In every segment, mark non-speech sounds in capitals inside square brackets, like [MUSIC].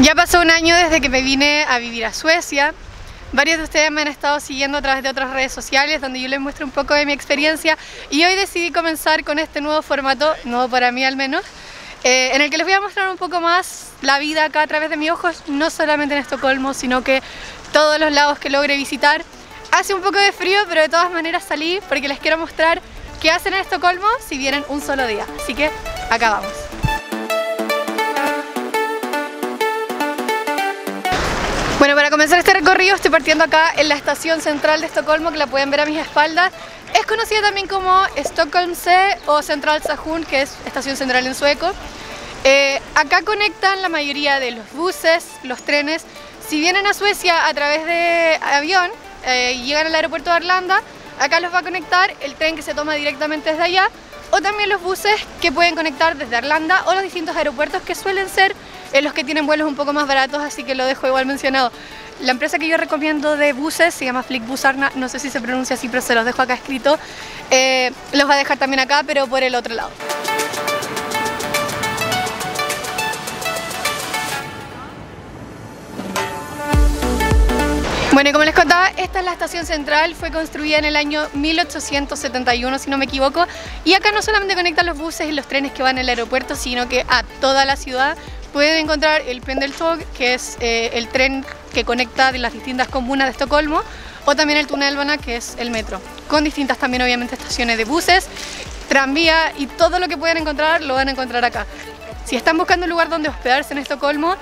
Ya pasó un año desde que me vine a vivir a Suecia. Varios de ustedes me han estado siguiendo a través de otras redes sociales donde yo les muestro un poco de mi experiencia y hoy decidí comenzar con este nuevo formato, nuevo para mí al menos, eh, en el que les voy a mostrar un poco más la vida acá a través de mis ojos, no solamente en Estocolmo, sino que todos los lados que logre visitar. Hace un poco de frío, pero de todas maneras salí porque les quiero mostrar qué hacen en Estocolmo si vienen un solo día. Así que acá vamos. Comenzar este recorrido estoy partiendo acá en la estación central de Estocolmo, que la pueden ver a mis espaldas. Es conocida también como Stockholmse o Central Sahun, que es estación central en sueco. Eh, acá conectan la mayoría de los buses, los trenes. Si vienen a Suecia a través de avión eh, y llegan al aeropuerto de Arlanda, acá los va a conectar el tren que se toma directamente desde allá o también los buses que pueden conectar desde Arlanda o los distintos aeropuertos que suelen ser en los que tienen vuelos un poco más baratos, así que lo dejo igual mencionado. La empresa que yo recomiendo de buses se llama Flickbus Arna, no sé si se pronuncia así, pero se los dejo acá escrito. Eh, los va a dejar también acá, pero por el otro lado. Bueno, como les contaba, esta es la estación central, fue construida en el año 1871, si no me equivoco, y acá no solamente conectan los buses y los trenes que van al aeropuerto, sino que a toda la ciudad pueden encontrar el Pendeltåg, que es eh, el tren que conecta de las distintas comunas de Estocolmo, o también el Tunnelbana, que es el metro, con distintas también obviamente estaciones de buses, tranvía y todo lo que puedan encontrar lo van a encontrar acá. Si están buscando un lugar donde hospedarse en Estocolmo,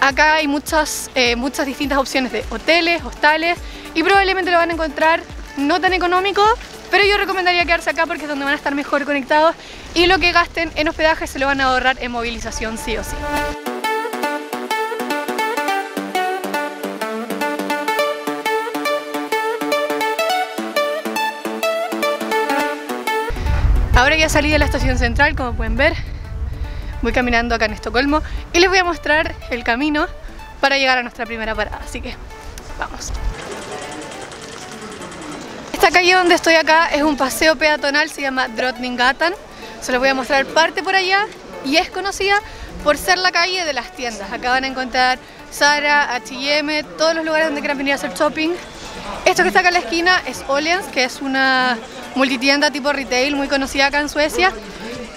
acá hay muchas, eh, muchas distintas opciones de hoteles, hostales y probablemente lo van a encontrar no tan económico, pero yo recomendaría quedarse acá porque es donde van a estar mejor conectados y lo que gasten en hospedaje se lo van a ahorrar en movilización sí o sí. Ahora ya salí de la estación central, como pueden ver, voy caminando acá en Estocolmo y les voy a mostrar el camino para llegar a nuestra primera parada, así que vamos. Esta calle donde estoy acá es un paseo peatonal, se llama Drottninggatan. Se los voy a mostrar parte por allá y es conocida por ser la calle de las tiendas. Acá van a encontrar Zara, H&M, todos los lugares donde quieran venir a hacer shopping. Esto que está acá en la esquina es Åhléns, que es una multitienda tipo retail muy conocida acá en Suecia.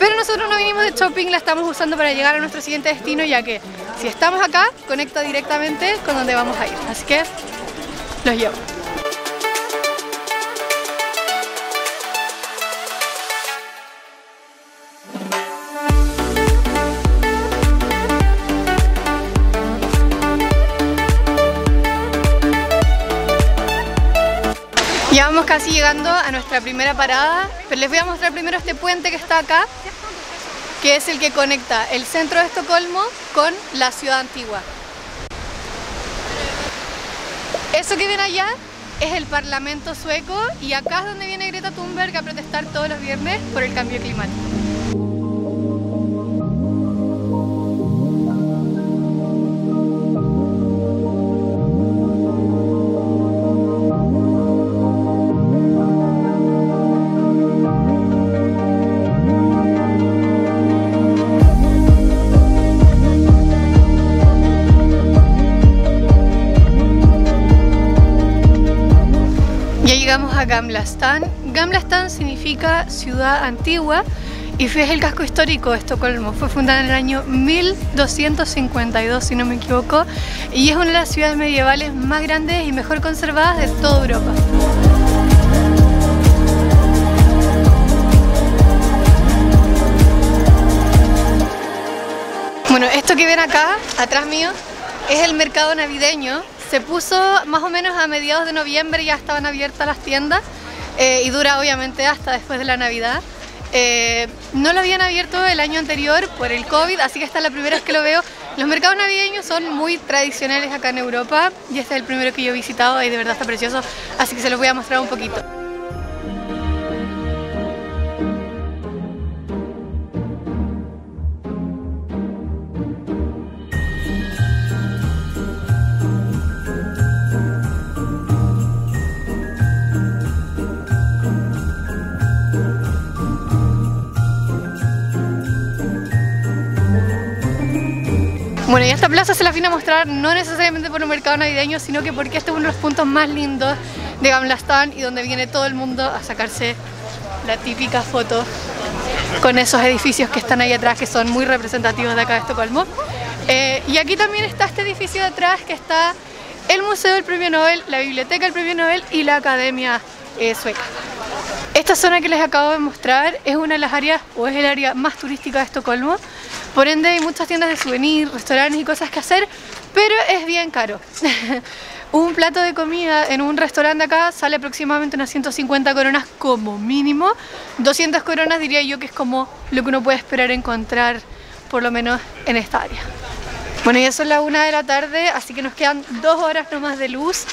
Pero nosotros no vinimos de shopping, la estamos usando para llegar a nuestro siguiente destino, ya que si estamos acá, conecta directamente con donde vamos a ir. Así que los llevo. Ya vamos casi llegando a nuestra primera parada, pero les voy a mostrar primero este puente que está acá, que es el que conecta el centro de Estocolmo con la ciudad antigua. Eso que ven allá es el Parlamento sueco y acá es donde viene Greta Thunberg a protestar todos los viernes por el cambio climático. Llegamos a Gamla Stan. Gamla Stan significa ciudad antigua y es el casco histórico de Estocolmo. Fue fundada en el año 1252, si no me equivoco, y es una de las ciudades medievales más grandes y mejor conservadas de toda Europa. Bueno, esto que ven acá, atrás mío, es el mercado navideño. Se puso más o menos a mediados de noviembre, ya estaban abiertas las tiendas eh, y dura obviamente hasta después de la Navidad. Eh, no lo habían abierto el año anterior por el COVID, así que esta es la primera vez que lo veo. Los mercados navideños son muy tradicionales acá en Europa y este es el primero que yo he visitado y de verdad está precioso, así que se los voy a mostrar un poquito. Y esta plaza se la vine a mostrar no necesariamente por un mercado navideño, sino que porque este es uno de los puntos más lindos de Gamla Stan y donde viene todo el mundo a sacarse la típica foto con esos edificios que están ahí atrás que son muy representativos de acá de Estocolmo. Eh, y aquí también está este edificio de atrás que está el Museo del Premio Nobel, la Biblioteca del Premio Nobel y la Academia eh, Sueca. Esta zona que les acabo de mostrar es una de las áreas, o es el área más turística de Estocolmo, por ende hay muchas tiendas de souvenirs, restaurantes y cosas que hacer, pero es bien caro. [LAUGHS] un plato de comida en un restaurante acá sale aproximadamente unas 150 coronas como mínimo. 200 coronas diría yo que es como lo que uno puede esperar encontrar por lo menos en esta área. Bueno, y eso es la una de la tarde, así que nos quedan dos horas nomás de luz.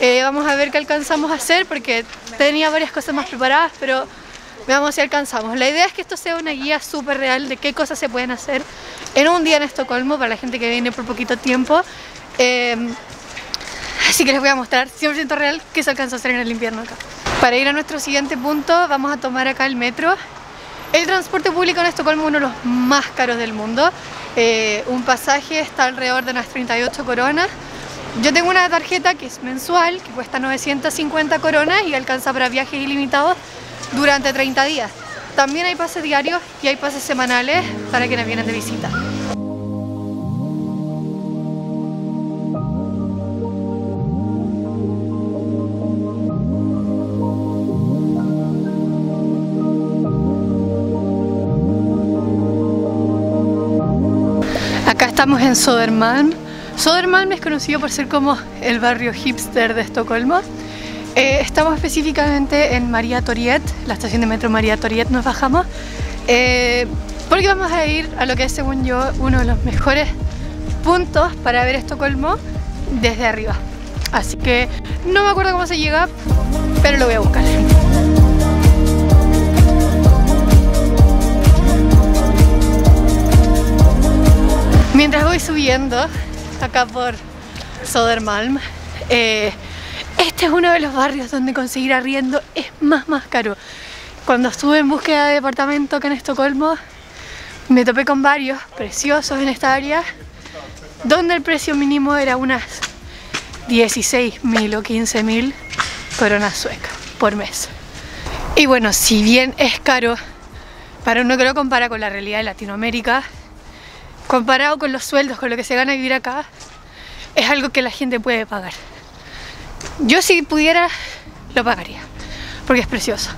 Eh, vamos a ver qué alcanzamos a hacer porque tenía varias cosas más preparadas, pero Veamos si alcanzamos. La idea es que esto sea una guía súper real de qué cosas se pueden hacer en un día en Estocolmo para la gente que viene por poquito tiempo. Em, así que les voy a mostrar 100% real qué se alcanza a hacer en el invierno acá. Para ir a nuestro siguiente punto vamos a tomar acá el metro. El transporte público en Estocolmo es uno de los más caros del mundo. Eh, un pasaje está alrededor de unas 38 coronas. Yo tengo una tarjeta que es mensual, que cuesta 950 coronas y alcanza para viajes ilimitados durante 30 días. También hay pases diarios y hay pases semanales para quienes vienen de visita. Acá estamos en Sodermalm. Sodermalm es conocido por ser como el barrio hipster de Estocolmo. Eh, estamos específicamente en María Toriet, la estación de metro María Toriet nos bajamos, eh, porque vamos a ir a lo que es según yo uno de los mejores puntos para ver Estocolmo desde arriba. Así que no me acuerdo cómo se llega, pero lo voy a buscar. Mientras voy subiendo acá por Sodermalm, eh, este es uno de los barrios donde conseguir arriendo es más más caro. Cuando estuve en búsqueda de departamento acá en Estocolmo, me topé con varios preciosos en esta área, donde el precio mínimo era unas 16.000 o 15.000 coronas suecas por mes. Y bueno, si bien es caro, para uno que lo compara con la realidad de Latinoamérica, comparado con los sueldos, con lo que se gana vivir acá, es algo que la gente puede pagar. Yo si pudiera lo pagaría, porque es precioso.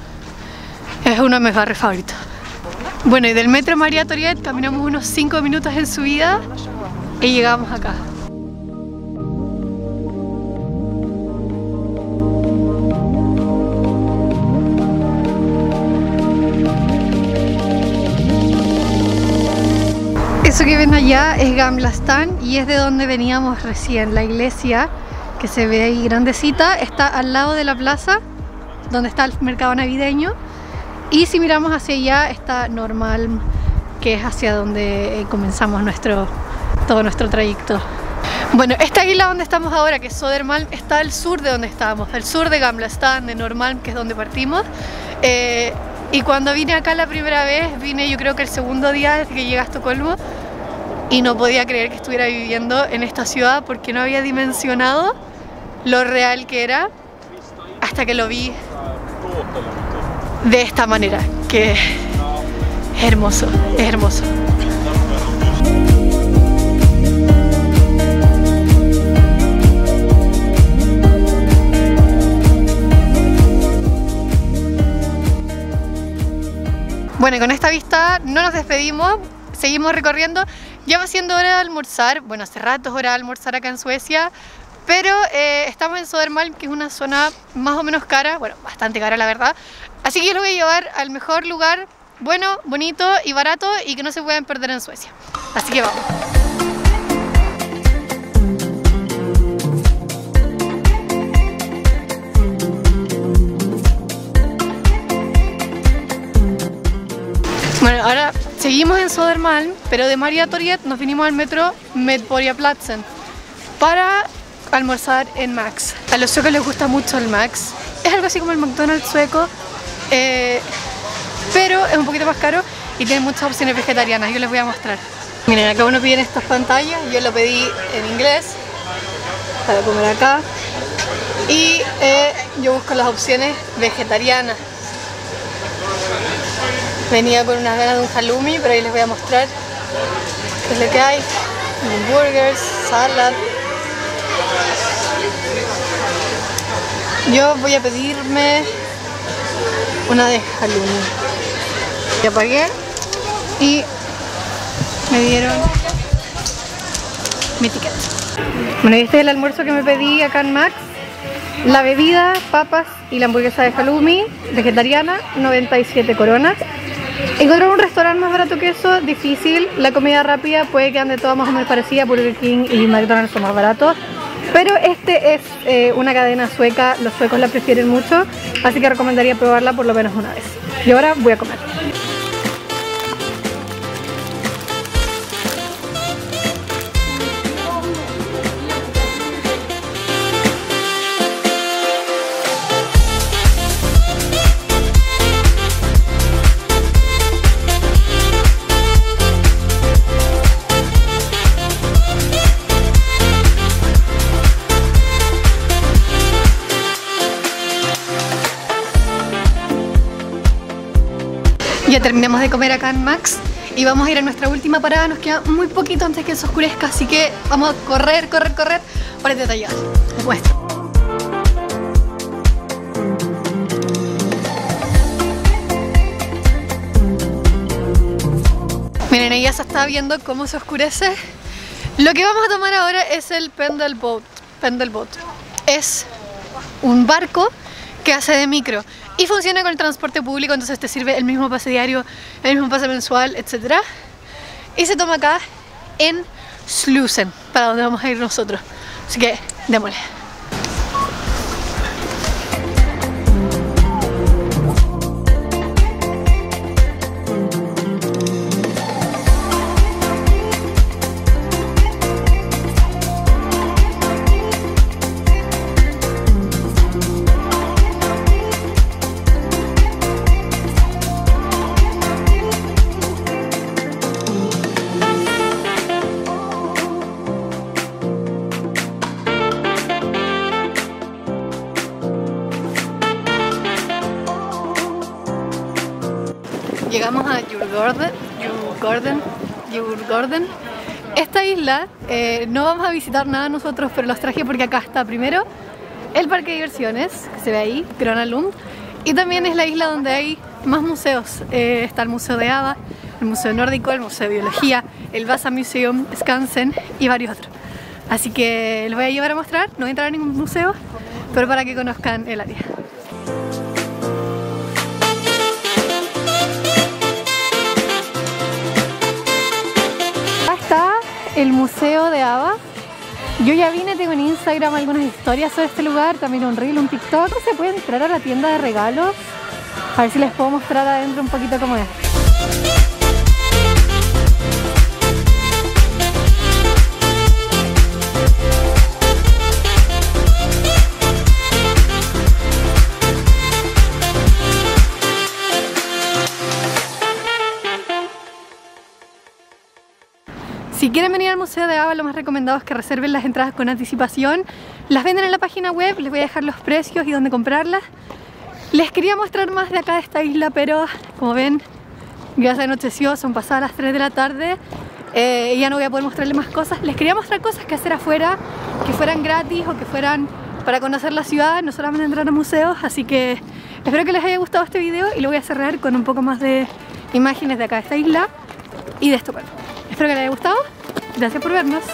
Es uno de mis barrios favoritos. Bueno, y del metro María Toriet caminamos unos 5 minutos en subida y llegamos acá. Eso que ven allá es Gamla Stan y es de donde veníamos recién, la iglesia que se ve ahí grandecita, está al lado de la plaza donde está el mercado navideño y si miramos hacia allá está Normal, que es hacia donde eh, comenzamos nuestro, todo nuestro trayecto. Bueno, esta isla donde estamos ahora, que es Sodermalm, está al sur de donde estábamos, al sur de Gamla Stan, de Normal, que es donde partimos. Eh, y cuando vine acá la primera vez, vine yo creo que el segundo día desde que llegué a Estocolmo, y no podía creer que estuviera viviendo en esta ciudad porque no había dimensionado lo real que era hasta que lo vi de esta manera, que es hermoso, es hermoso. Bueno, con esta vista no nos despedimos, seguimos recorriendo. Ya va siendo hora de almorzar, bueno, hace rato es hora de almorzar acá en Suecia, pero eh, estamos en Sodermalm, que es una zona más o menos cara, bueno, bastante cara la verdad. Así que yo los voy a llevar al mejor lugar, bueno, bonito y barato y que no se puedan perder en Suecia. Así que vamos. Bueno, ahora seguimos en Sodermalm, pero de Maria Toriet nos vinimos al metro Medborgarplatsen para almorzar en Max. A los suecos les gusta mucho el Max. Es algo así como el McDonald's sueco, eh, pero es un poquito más caro y tiene muchas opciones vegetarianas. Yo les voy a mostrar. Miren, acá uno pide estas pantallas, yo lo pedí en inglés para comer acá. Y eh, yo busco las opciones vegetarianas. Venía con unas ganas de un halloumi, pero ahí les voy a mostrar qué es lo que hay. Burgers, salad. Yo voy a pedirme una de halloumi. Ya pagué y me dieron mi ticket. Bueno, este es el almuerzo que me pedí acá en Max. La bebida, papas y la hamburguesa de halloumi vegetariana, 97 coronas. Encontrar un restaurante más barato que eso, difícil. La comida rápida puede que ande toda más o menos parecida, Burger King y McDonald's son más baratos. Pero este es eh, una cadena sueca, los suecos la prefieren mucho, así que recomendaría probarla por lo menos una vez. Y ahora voy a comer. Terminamos de comer acá en Max y vamos a ir a nuestra última parada, nos queda muy poquito antes que se oscurezca, así que vamos a correr, correr, correr para el detallado. Les. Miren, ella se está viendo cómo se oscurece. Lo que vamos a tomar ahora es el Pendle Boat. Pendle Boat. Es un barco que hace de micro y funciona con el transporte público, entonces te sirve el mismo pase diario, el mismo pase mensual, etc. Y se toma acá en Slusen, para donde vamos a ir nosotros. Así que, démosle. Djurgården. Esta isla eh, no vamos a visitar nada nosotros, pero los traje porque acá está primero el parque de diversiones, que se ve ahí, Gröna Lund, y también es la isla donde hay más museos. Eh, está el Museo de Ava, el Museo Nórdico, el Museo de Biología, el Vasa Museum, Skansen y varios otros. Así que les voy a llevar a mostrar, no voy a entrar a ningún museo, pero para que conozcan el área. El Museo de Ava. Yo ya vine, tengo en Instagram algunas historias sobre este lugar, también un reel, un TikTok. Se puede entrar a la tienda de regalos. A ver si les puedo mostrar adentro un poquito cómo es. Si quieren venir al Museo de Ava, lo más recomendado es que reserven las entradas con anticipación. Las venden en la página web, les voy a dejar los precios y dónde comprarlas. Les quería mostrar más de acá de esta isla, pero como ven, ya se anocheció, son pasadas las 3 de la tarde. Eh, ya no voy a poder mostrarles más cosas. Les quería mostrar cosas que hacer afuera, que fueran gratis o que fueran para conocer la ciudad, no solamente entrar a museos. Así que espero que les haya gustado este video y lo voy a cerrar con un poco más de imágenes de acá de esta isla y de esto. Espero que les haya gustado. Gracias por vernos.